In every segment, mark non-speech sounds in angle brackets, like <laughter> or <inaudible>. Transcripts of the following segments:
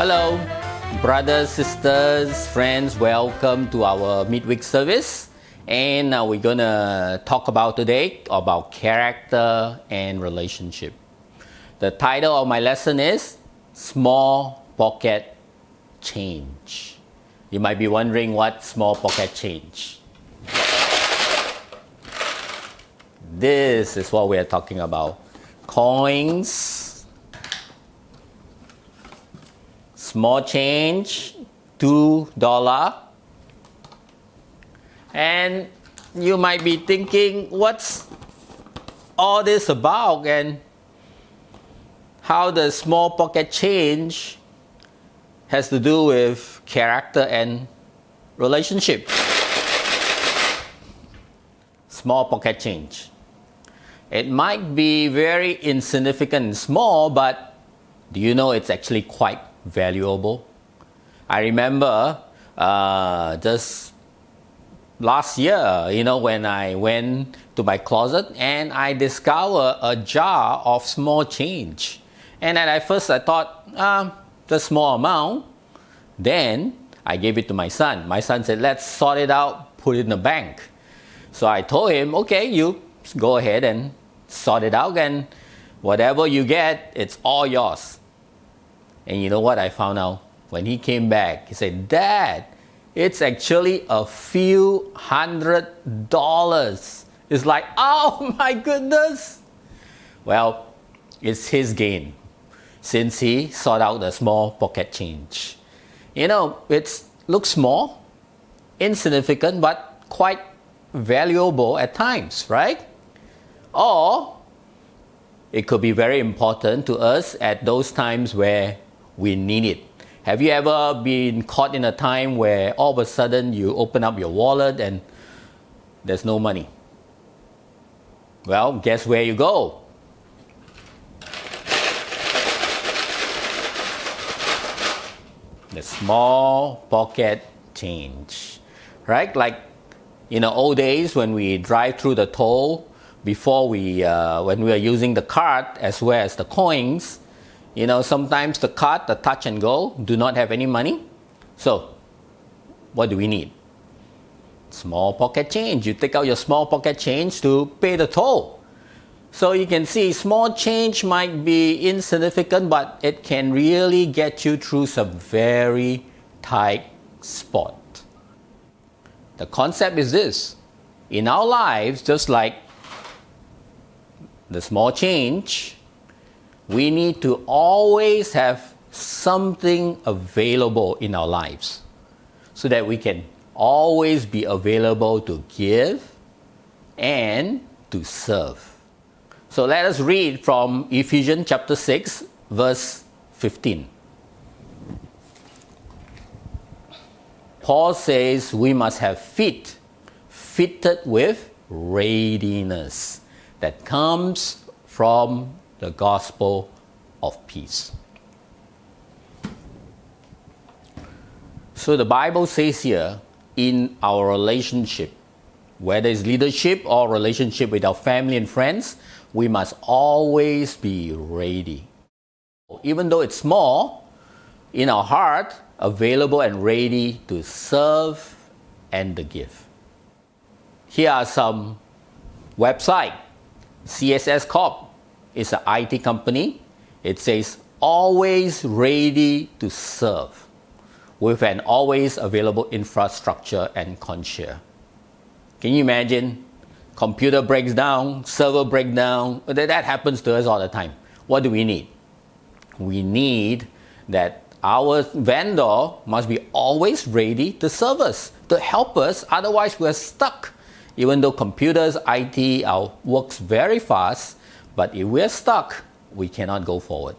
Hello, brothers, sisters, friends, welcome to our midweek service. And uh, we're gonna talk about today about character and relationship. The title of my lesson is Small Pocket Change. You might be wondering what small pocket change. This is what we are talking about. Coins, small change, two dollar. And you might be thinking, what's all this about and how the small pocket change has to do with character and relationship. Small pocket change. It might be very insignificant and small, but do you know it's actually quite valuable. I remember uh, just last year, you know, when I went to my closet and I discovered a jar of small change. And at first I thought, ah, the small amount. Then I gave it to my son. My son said, let's sort it out, put it in the bank. So I told him, okay, you go ahead and sort it out, and whatever you get, it's all yours. And you know what I found out? When he came back, he said, Dad, it's actually a few hundred dollars. It's like, <laughs> oh my goodness. Well, it's his gain since he sought out a small pocket change. You know, it looks small, insignificant, but quite valuable at times, right? Or it could be very important to us at those times where we need it. Have you ever been caught in a time where all of a sudden you open up your wallet and there's no money? Well, guess where you go? The small pocket change, right? Like in the old days when we drive through the toll, before we, uh, when we were using the card as well as the coins, you know, sometimes the card, the touch and go, do not have any money. So, what do we need? Small pocket change. You take out your small pocket change to pay the toll. So you can see small change might be insignificant, but it can really get you through some very tight spot. The concept is this in our lives, just like the small change, we need to always have something available in our lives so that we can always be available to give and to serve. So let us read from Ephesians chapter 6, verse 15. Paul says we must have feet fitted with readiness that comes from the gospel of peace. So the Bible says here in our relationship, whether it's leadership or relationship with our family and friends, we must always be ready. Even though it's small, in our heart, available and ready to serve and to give. Here are some website. CSS Corp is an IT company. It says always ready to serve with an always available infrastructure and concierge. Can you imagine? Computer breaks down, server breaks down. That happens to us all the time. What do we need? We need that our vendor must be always ready to serve us, to help us. Otherwise, we're stuck. Even though computers, IT our, works very fast, but if we're stuck, we cannot go forward.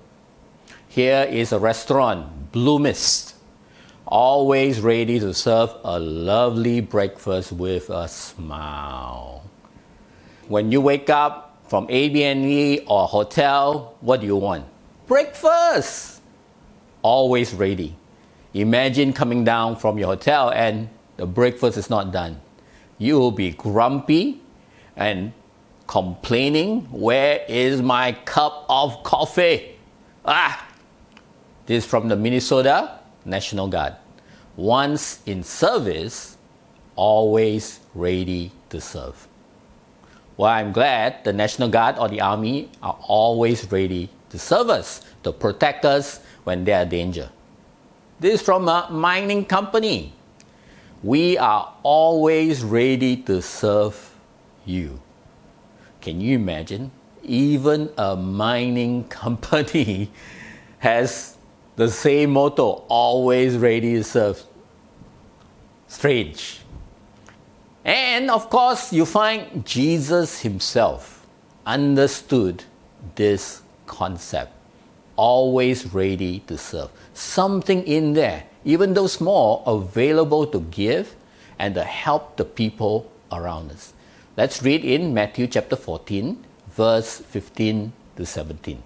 Here is a restaurant, Blue Mist, always ready to serve a lovely breakfast with a smile. When you wake up from Airbnb or hotel, what do you want? Breakfast! Always ready. Imagine coming down from your hotel and the breakfast is not done. You will be grumpy and complaining, Where is my cup of coffee? Ah, This is from the Minnesota National Guard. Once in service, always ready to serve. Well, I'm glad the National Guard or the Army are always ready to serve us, to protect us when there are danger. This is from a mining company. We are always ready to serve you. Can you imagine? Even a mining <laughs> company has the same motto always ready to serve. Strange. And of course, you find Jesus himself understood this concept always ready to serve. Something in there, even though small, available to give and to help the people around us. Let's read in Matthew chapter 14, verse 15 to 17.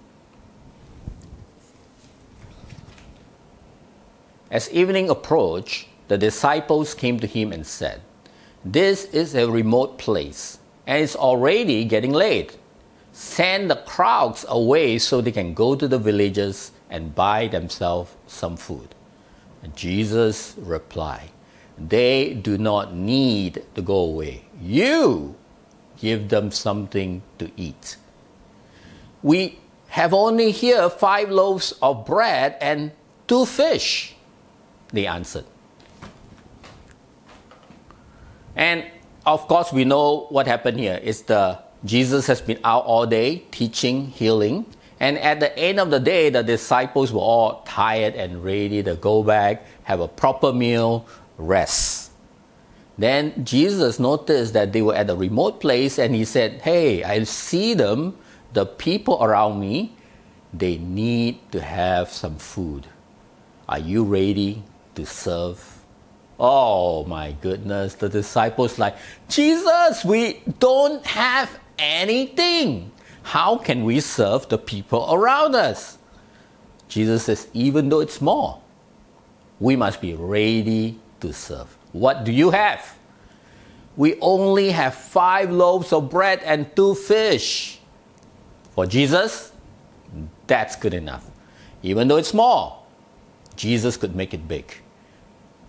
As evening approached, the disciples came to him and said, This is a remote place, and it's already getting late send the crowds away so they can go to the villages and buy themselves some food. And Jesus replied, They do not need to go away. You give them something to eat. We have only here five loaves of bread and two fish, they answered. And of course, we know what happened here. It's the Jesus has been out all day teaching, healing. And at the end of the day, the disciples were all tired and ready to go back, have a proper meal, rest. Then Jesus noticed that they were at a remote place and he said, Hey, I see them, the people around me, they need to have some food. Are you ready to serve? Oh my goodness, the disciples like, Jesus, we don't have anything. How can we serve the people around us? Jesus says, even though it's small, we must be ready to serve. What do you have? We only have five loaves of bread and two fish. For Jesus, that's good enough. Even though it's small, Jesus could make it big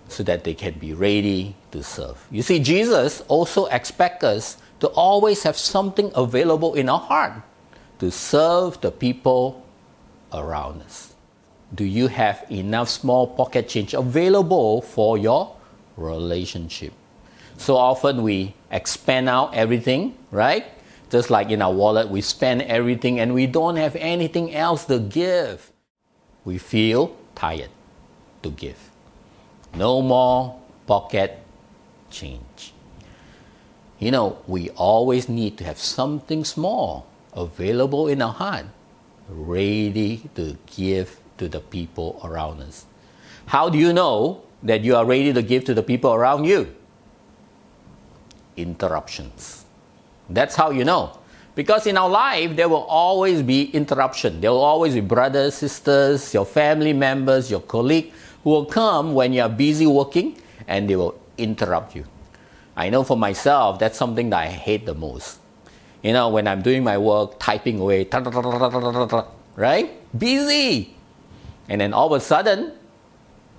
so that they can be ready to serve. You see, Jesus also expects us to always have something available in our heart to serve the people around us. Do you have enough small pocket change available for your relationship? So often we expand out everything, right? Just like in our wallet, we spend everything and we don't have anything else to give. We feel tired to give. No more pocket change. You know, we always need to have something small available in our heart, ready to give to the people around us. How do you know that you are ready to give to the people around you? Interruptions. That's how you know. Because in our life, there will always be interruption. There will always be brothers, sisters, your family members, your colleague who will come when you are busy working and they will interrupt you. I know for myself, that's something that I hate the most. You know, when I'm doing my work, typing away, right? Busy. And then all of a sudden,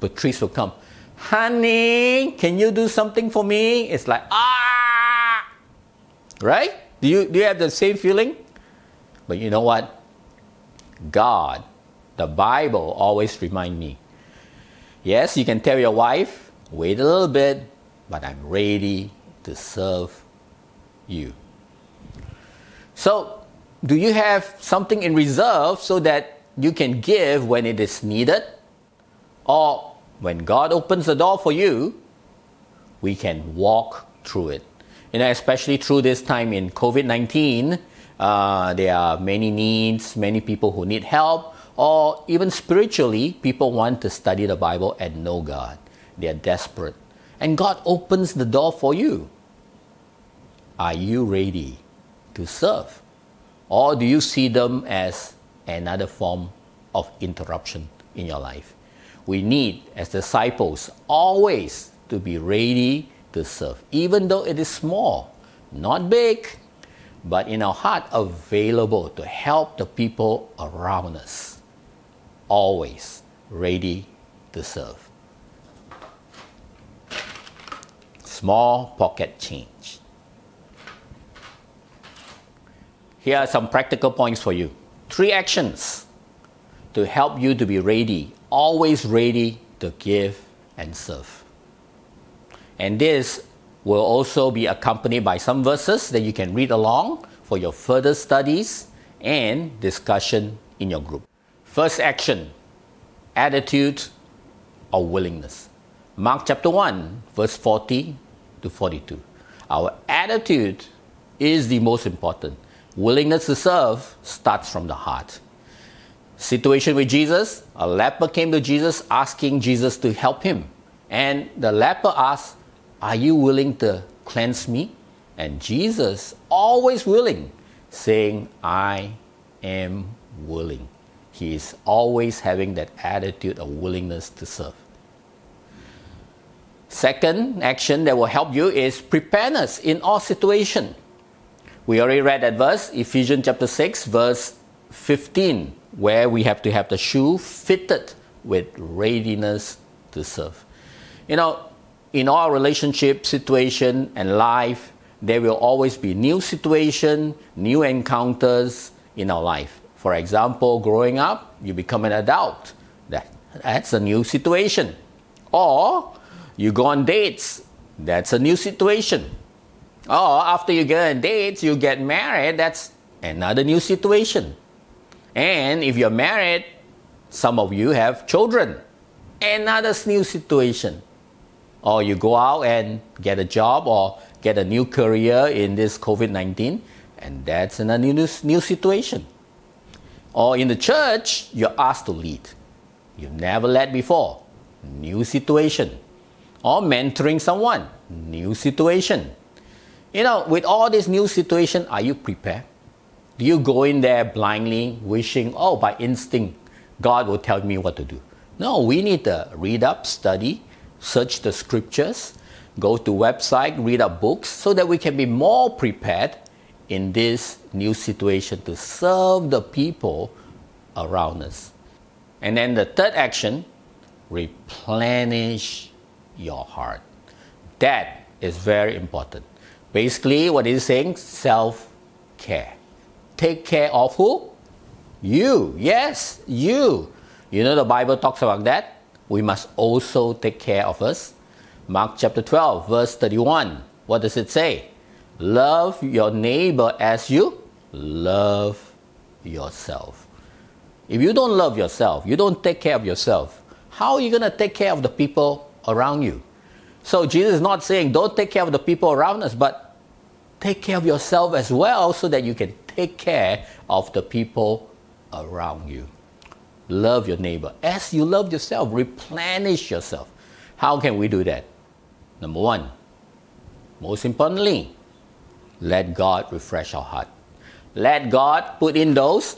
Patrice will come. Honey, can you do something for me? It's like, ah! Right? Do you, do you have the same feeling? But you know what? God, the Bible always remind me. Yes, you can tell your wife, wait a little bit, but I'm ready to serve you. So, do you have something in reserve so that you can give when it is needed? Or when God opens the door for you, we can walk through it. You know, especially through this time in COVID 19, uh, there are many needs, many people who need help, or even spiritually, people want to study the Bible and know God. They are desperate and God opens the door for you. Are you ready to serve? Or do you see them as another form of interruption in your life? We need, as disciples, always to be ready to serve, even though it is small, not big, but in our heart available to help the people around us. Always ready to serve. Small pocket change. Here are some practical points for you. Three actions to help you to be ready, always ready to give and serve. And this will also be accompanied by some verses that you can read along for your further studies and discussion in your group. First action attitude or willingness. Mark chapter 1, verse 40 to 42. Our attitude is the most important. Willingness to serve starts from the heart. Situation with Jesus a leper came to Jesus asking Jesus to help him. And the leper asked, Are you willing to cleanse me? And Jesus, always willing, saying, I am willing. He is always having that attitude of willingness to serve. Second action that will help you is preparedness in all situation. We already read that verse, Ephesians chapter 6, verse 15, where we have to have the shoe fitted with readiness to serve. You know, in our relationship, situation, and life, there will always be new situation, new encounters in our life. For example, growing up, you become an adult. That, that's a new situation. Or you go on dates. That's a new situation. Or after you get on dates, you get married. That's another new situation. And if you're married, some of you have children. Another new situation. Or you go out and get a job or get a new career in this COVID 19, and that's a new, new situation. Or in the church, you're asked to lead. You've never led before. New situation or mentoring someone, new situation. You know, with all this new situation, are you prepared? Do you go in there blindly, wishing, oh, by instinct, God will tell me what to do? No, we need to read up, study, search the scriptures, go to website, read up books, so that we can be more prepared in this new situation to serve the people around us. And then the third action, replenish your heart. That is very important. Basically, what is saying? Self care. Take care of who? You. Yes, you. You know the Bible talks about that. We must also take care of us. Mark chapter 12, verse 31. What does it say? Love your neighbor as you love yourself. If you don't love yourself, you don't take care of yourself, how are you going to take care of the people around you. So Jesus is not saying don't take care of the people around us, but take care of yourself as well so that you can take care of the people around you. Love your neighbor as you love yourself, replenish yourself. How can we do that? Number one, most importantly, let God refresh our heart. Let God put in those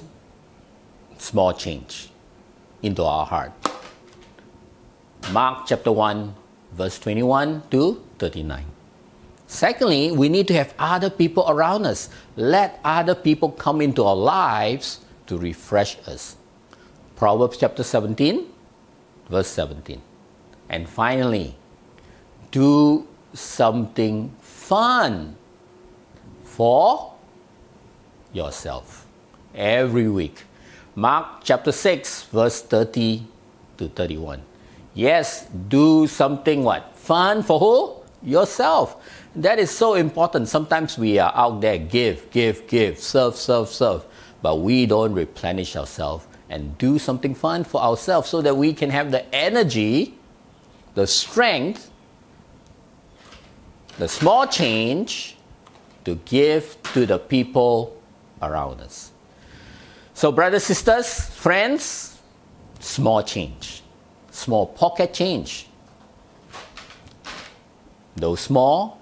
small change into our heart. Mark chapter 1, verse 21 to 39. Secondly, we need to have other people around us. Let other people come into our lives to refresh us. Proverbs chapter 17, verse 17. And finally, do something fun for yourself every week. Mark chapter 6, verse 30 to 31. Yes, do something what? Fun for who? Yourself. That is so important. Sometimes we are out there, give, give, give, serve, serve, serve, but we don't replenish ourselves and do something fun for ourselves so that we can have the energy, the strength, the small change to give to the people around us. So, brothers, sisters, friends, small change small pocket change. Though small,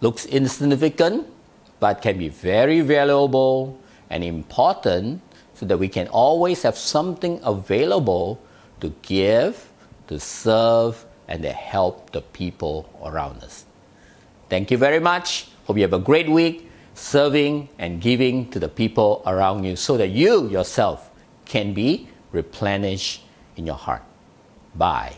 looks insignificant, but can be very valuable and important so that we can always have something available to give, to serve, and to help the people around us. Thank you very much. Hope you have a great week serving and giving to the people around you so that you yourself can be replenished in your heart. Bye.